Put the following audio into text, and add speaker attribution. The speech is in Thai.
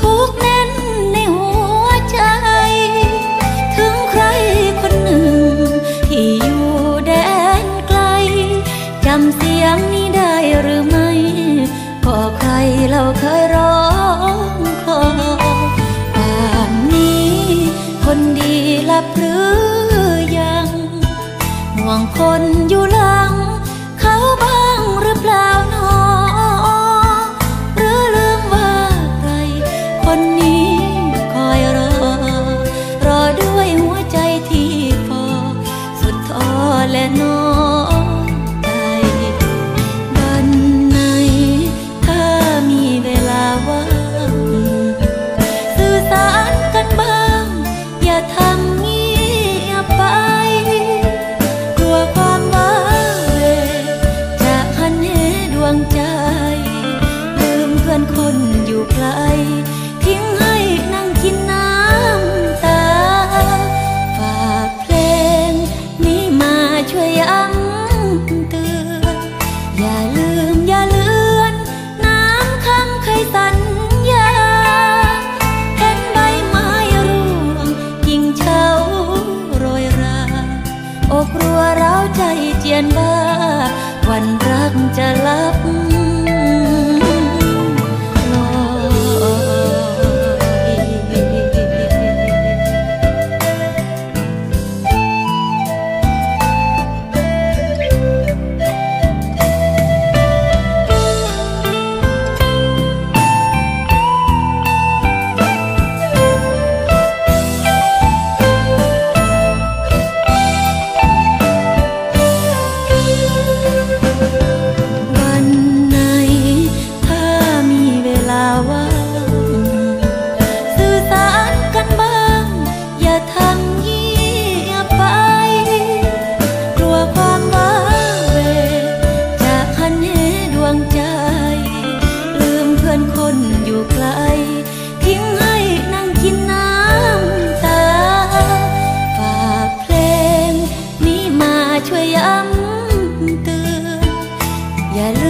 Speaker 1: ทุกแน่นในหัวใจ ถึงใครคนหนึ่ง ที่อยู่แดนไกลจำเสียงนี้ได้หรือไม่ ก็ใครเราเคยร้อง อยู่ไกลทิ้งให้นั่งกินน้ำ やる